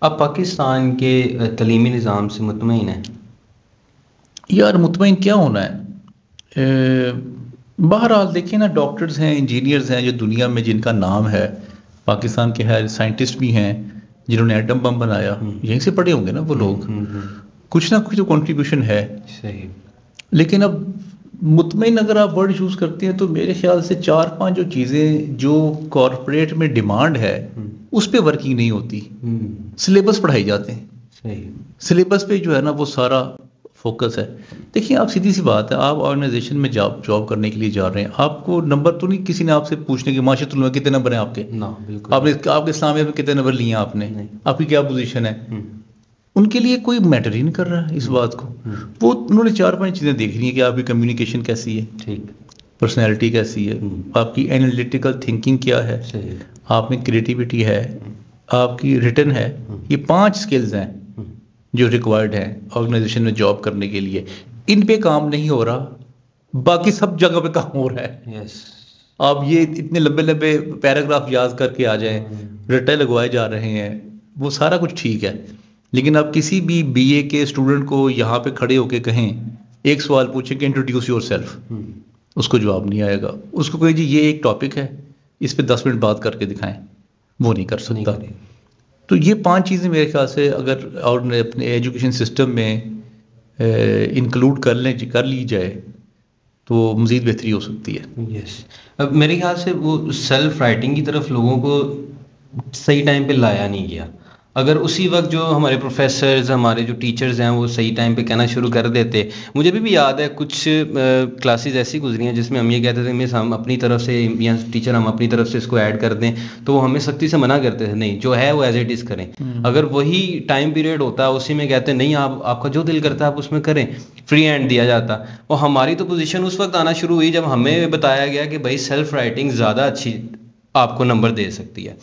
اب پاکستان کے تعلیمی نظام سے مطمئن ہیں۔ یار مطمئن کیا ہونا ہے؟ بہرحال دیکھیں نا ڈاکٹرز ہیں انجینئرز ہیں جو دنیا میں جن کا نام ہے پاکستان کے ہے سائنٹسٹ بھی ہیں جنہوں نے ایٹم بم بنایا۔ یہیں سے پڑھے ہوں گے نا وہ لوگ۔ کچھ نہ کچھ تو کنٹریبیوشن ہے۔ صحیح۔ لیکن اب مطمئن اگر آپ ورڈ یوز کرتے ہیں تو میرے خیال سے چار پانچ جو چیزیں جو کارپوریٹ میں ڈیمانڈ ہے اس پہ ورکنگ نہیں ہوتی۔ سلیبس پڑھائی جاتے ہیں۔ سلیبس پہ جو ہے نا وہ سارا فوکس ہے۔ دیکھیں آپ سیدھی سی بات ہے آپ آرگنائزیشن میں جاب جاب کرنے کے لیے جا رہے ہیں۔ آپ کو نمبر تو نہیں کسی نے آپ سے پوچھنے کی معاشرت میں کتنے نمبر ہیں آپ کے؟ آپ نے آپ کے اسلامیہ میں کتنے نمبر لیے ہیں آپ نے۔ آپ کی کیا پوزیشن ہے؟ ان کے لیے کوئی میٹر ہی نہیں کر رہا ہے اس بات کو۔ وہ انہوں نے چار پانچ چیزیں دیکھ لی ہیں کہ آپ کی کمیونیکیشن کیسی ہے۔ ٹھیک۔ پرسنالٹی کیسی ہے۔ آپ کی اینالیٹیکل تھنکنگ کیا ہے۔ آپ میں کریٹیوٹی ہے۔ آپ کی ریٹن ہے۔ یہ پانچ سکلز ہیں جو ریکوائرڈ ہیں آرگنائزیشن میں جاب کرنے کے لیے۔ ان پہ کام نہیں ہو رہا۔ باقی سب جگہ پہ کام ہو رہا ہے۔ آپ یہ اتنے لمبے لمبے پیراگراف یاد کر کے آ جائیں۔ رٹے لگوائے جا رہے ہیں۔ وہ سارا کچھ ٹھیک ہے۔ لیکن آپ کسی بھی بی اے کے اسٹوڈنٹ کو یہاں پہ کھڑے ہو کے کہیں ایک سوال پوچھیں کہ انٹروڈیوس یور سیلف اس کو جواب نہیں آئے گا۔ اس کو کہیں جی یہ ایک ٹاپک ہے اس پہ دس منٹ بات کر کے دکھائیں۔ وہ نہیں کر سکتا۔ تو یہ پانچ چیزیں میرے خیال سے اگر اور نے اپنے ایجوکیشن سسٹم میں انکلوڈ کر لیں کر لی جائے تو مزید بہتری ہو سکتی ہے۔ یس اب میرے خیال سے وہ سیلف رائٹنگ کی طرف لوگوں کو صحیح ٹائم پہ لایا نہیں گیا۔ اگر اسی وقت جو ہمارے پروفیسرز ہمارے جو ٹیچرز ہیں وہ صحیح ٹائم پہ کہنا شروع کر دیتے مجھے بھی بھی یاد ہے کچھ کلاسز ایسی گزری ہیں جس میں ہم یہ کہتے تھے مس ہم اپنی طرف سے یا ٹیچر ہم اپنی طرف سے اس کو ایڈ کر دیں تو وہ ہمیں سختی سے منع کرتے تھے نہیں جو ہے وہ ایز اٹ از کریں۔ اگر وہی ٹائم پیریڈ ہوتا اسی میں کہتے نہیں آپ آپ کا جو دل کرتا ہے آپ اس میں کریں۔ فری ہینڈ دیا جاتا۔ اور ہماری تو پوزیشن اس وقت آنا شروع ہوئی جب ہمیں بتایا گیا کہ بھائی سیلف رائٹنگ زیادہ اچھی آپ کو نمبر دے سکتی ہے۔